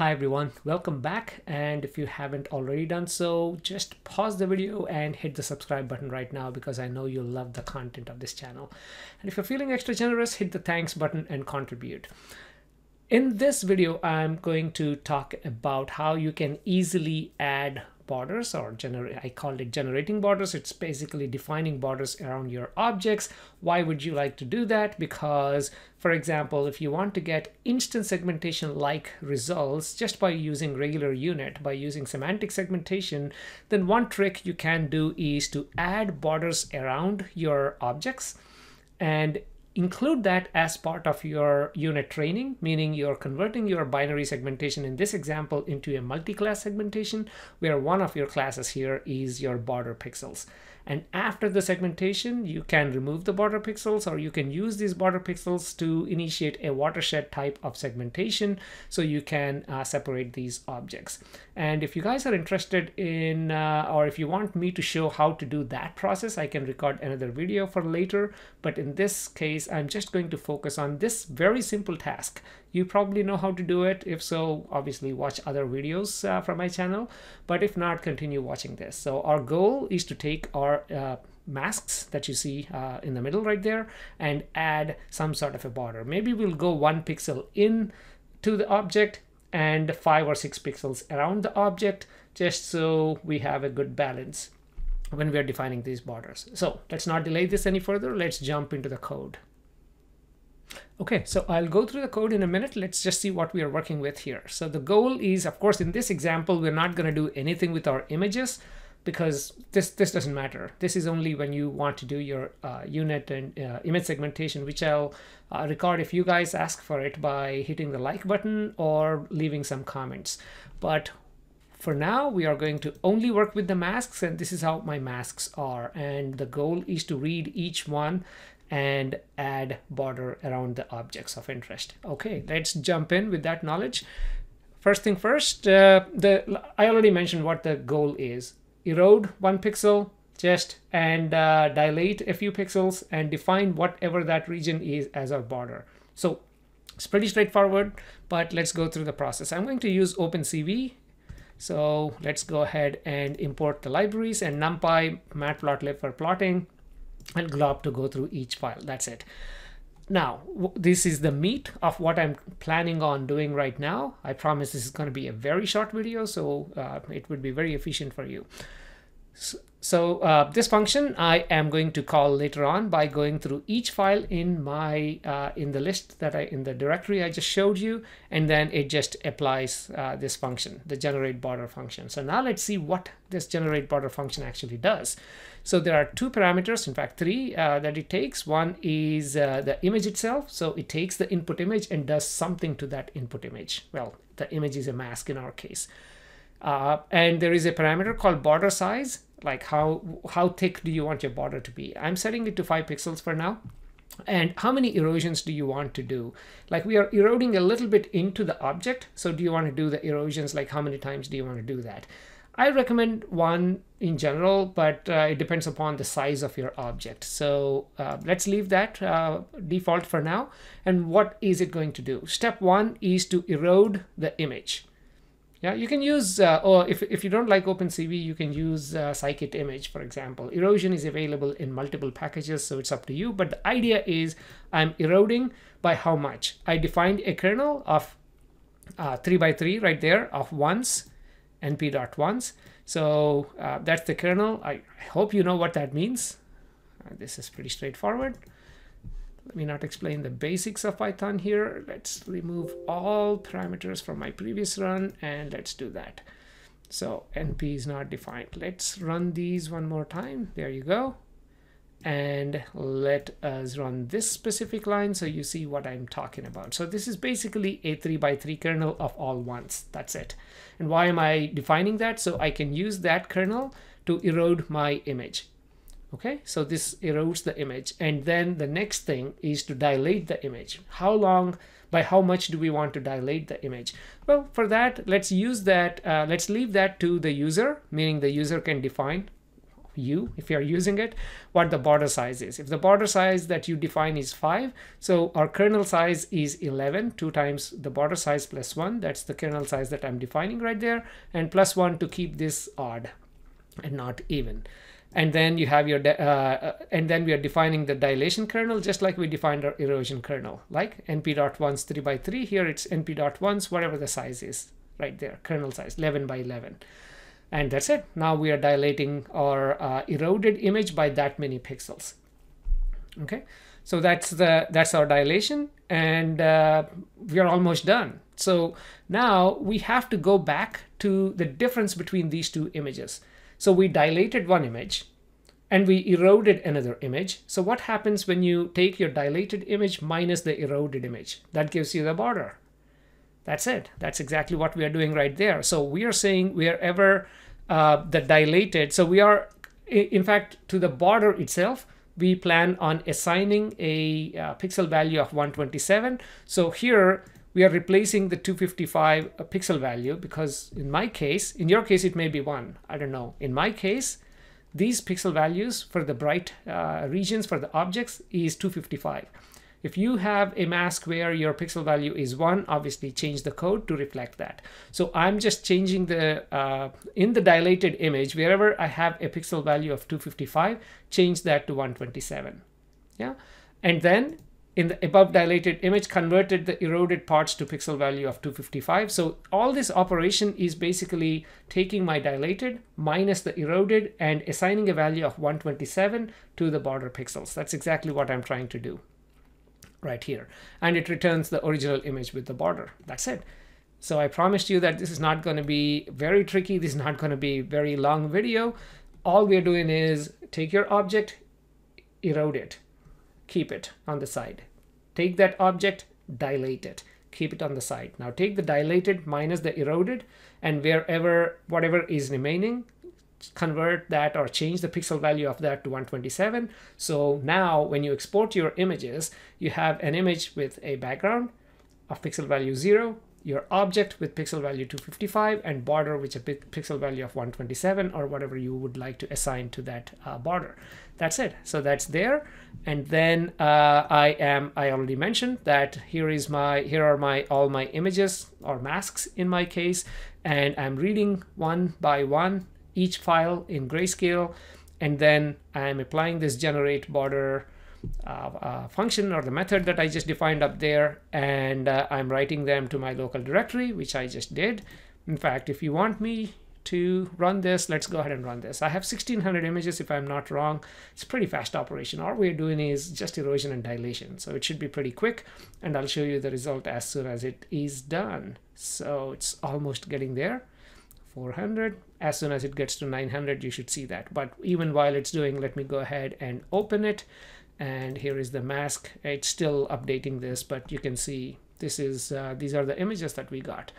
Hi everyone, welcome back. And if you haven't already done so, just pause the video and hit the subscribe button right now because I know you'll love the content of this channel. And if you're feeling extra generous, hit the thanks button and contribute. In this video, I'm going to talk about how you can easily add borders or generate I call it generating borders. It's basically defining borders around your objects. Why would you like to do that? Because for example if you want to get instance segmentation like results just by using regular U-Net by using semantic segmentation then one trick you can do is to add borders around your objects. And include that as part of your U-Net training, meaning you're converting your binary segmentation in this example into a multi-class segmentation where one of your classes here is your border pixels. And after the segmentation, you can remove the border pixels or you can use these border pixels to initiate a watershed type of segmentation so you can uh, separate these objects. And if you guys are interested in, uh, or if you want me to show how to do that process, I can record another video for later. But in this case, I'm just going to focus on this very simple task. You probably know how to do it. If so, obviously watch other videos uh, from my channel. But if not, continue watching this. So our goal is to take our uh, masks that you see uh, in the middle right there and add some sort of a border. Maybe we'll go one pixel in to the object and five or six pixels around the object just so we have a good balance when we are defining these borders. So let's not delay this any further. Let's jump into the code. Okay, so I'll go through the code in a minute. Let's just see what we are working with here. So the goal is, of course, in this example, we're not going to do anything with our images because this this doesn't matter. This is only when you want to do your uh, U-Net and uh, image segmentation, which I'll uh, record if you guys ask for it by hitting the like button or leaving some comments. But for now, we are going to only work with the masks and this is how my masks are. And the goal is to read each one and add border around the objects of interest. Okay, let's jump in with that knowledge. First thing first, uh, the I already mentioned what the goal is. Erode one pixel just and uh, dilate a few pixels and define whatever that region is as our border. So it's pretty straightforward, but let's go through the process. I'm going to use OpenCV. So let's go ahead and import the libraries and NumPy, Matplotlib for plotting, and glob to go through each file. That's it. Now, this is the meat of what I'm planning on doing right now. I promise this is going to be a very short video, so uh, it would be very efficient for you. So, uh, this function I am going to call later on by going through each file in my uh, in the list that I in the directory I just showed you, and then it just applies uh, this function, the generate border function. So now let's see what this generate border function actually does. So there are two parameters, in fact three, uh, that it takes. One is uh, the image itself. So it takes the input image and does something to that input image. Well, the image is a mask in our case. Uh, and there is a parameter called border size, like how, how thick do you want your border to be? I'm setting it to five pixels for now. And how many erosions do you want to do? Like we are eroding a little bit into the object. So do you want to do the erosions? Like how many times do you want to do that? I recommend one in general, but uh, it depends upon the size of your object. So uh, let's leave that uh, default for now. And what is it going to do? Step one is to erode the image. Yeah, you can use, uh, or if, if you don't like OpenCV, you can use uh, scikit image, for example. Erosion is available in multiple packages, so it's up to you. But the idea is I'm eroding by how much? I defined a kernel of uh, 3 by 3 right there of ones np.ones. So uh, that's the kernel. I, hope you know what that means. Uh, this is pretty straightforward. Let me not explain the basics of Python here. Let's remove all parameters from my previous run and let's do that. So np is not defined. Let's run these one more time. There you go and let us run this specific line so you see what I'm talking about. So this is basically a 3 by 3 kernel of all ones. That's it. And why am I defining that? So I can use that kernel to erode my image. Okay, so this erodes the image. And then the next thing is to dilate the image. How long, by how much do we want to dilate the image? Well, for that, let's use that, uh, let's leave that to the user, meaning the user can define you if you're using it what the border size is if the border size that you define is 5 so our kernel size is 11 2 times the border size plus 1 that's the kernel size that I'm defining right there and plus 1 to keep this odd and not even. And then you have your uh, and then we are defining the dilation kernel just like we defined our erosion kernel. Like np dot ones 3 by 3 here it's np dot ones whatever the size is right there kernel size 11 by 11 and that's it. Now we are dilating our uh, eroded image by that many pixels. Okay? So that's the that's our dilation and uh, we are almost done. So now we have to go back to the difference between these two images so we dilated one image and we eroded another image. So what happens when you take your dilated image minus the eroded image? That gives you the border. That's it. That's exactly what we are doing right there. So we are saying wherever uh, the dilated, so we are, in fact, to the border itself, we plan on assigning a uh, pixel value of 127. So here we are replacing the 255 pixel value because in my case, in your case, it may be one. I don't know. In my case, these pixel values for the bright uh, regions for the objects is 255. If you have a mask where your pixel value is one, obviously change the code to reflect that. So I'm just changing the, uh, in the dilated image, wherever I have a pixel value of 255, change that to 127. Yeah. And then in the above dilated image converted the eroded parts to pixel value of 255. So all this operation is basically taking my dilated minus the eroded and assigning a value of 127 to the border pixels. That's exactly what I'm trying to do right here. And it returns the original image with the border. That's it. So I promised you that this is not going to be very tricky. This is not going to be very long video. All we're doing is take your object, erode it, keep it on the side Take that object, dilate it, keep it on the side. Now take the dilated minus the eroded and wherever, whatever is remaining, convert that or change the pixel value of that to 127. So now when you export your images, you have an image with a background of pixel value 0, your object with pixel value 255 and border with a pixel value of 127 or whatever you would like to assign to that uh, border. That's it. So that's there. And then uh, I am I already mentioned that here is my here are my all my images or masks in my case. And I'm reading one by one each file in grayscale. And then I'm applying this generate border function or the method that I just defined up there and uh, I'm writing them to my local directory which I just did in fact if you want me to run this. Let's go ahead and run this. I have 1600 images if I'm not wrong. It's pretty fast operation. All we're doing is just erosion and dilation. So it should be pretty quick and I'll show you the result as soon as it is done. So it's almost getting there. 400 as soon as it gets to 900 you should see that but even while it's doing let me go ahead and open it and here is the mask. It's still updating this but you can see this is uh, these are the images that we got.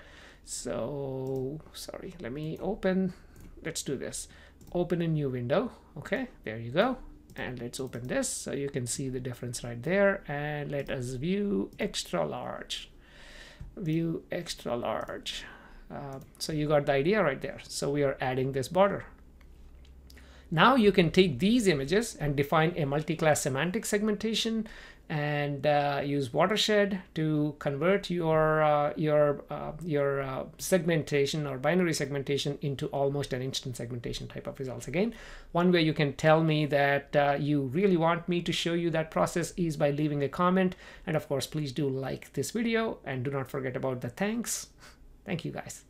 So sorry let me open. Let's do this. Open a new window. Okay there you go. And let's open this so you can see the difference right there. And let us view extra large. View extra large. Uh, so you got the idea right there. So we are adding this border now you can take these images and define a multi-class semantic segmentation and uh, use watershed to convert your uh, your uh, your uh, segmentation or binary segmentation into almost an instance segmentation type of results again. One way you can tell me that uh, you really want me to show you that process is by leaving a comment. And of course please do like this video and do not forget about the thanks. Thank you guys